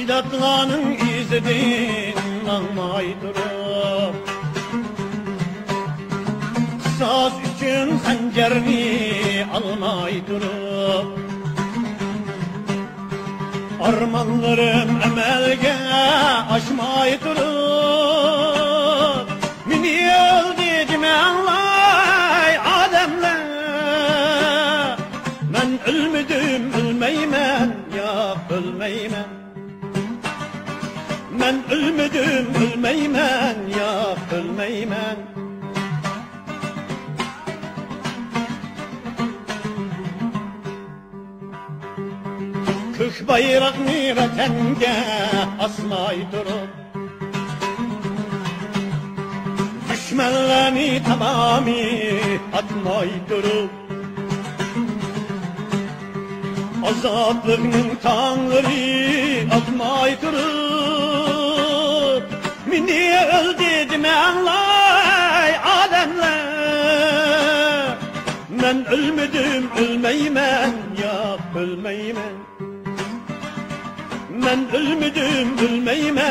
Ecdatlarının izidin almay durup Kısas için hancerini almay durup Armanlarım emelge aşmay durup Mini öldücüm anlay ademler Ben ölmedim ölmeymen ya ölmeymen Ben ölmedim ölmeymen ya ölmeymen. Kök bayrakni vatenge asmay durup Düşmanlarını tamamı atmay durup Azablığının tanrı atmay durup Mini öldü demenlay ademler Ben ölmedim ölmeymen ya ölmeymen Ben ölmedim ölmeymen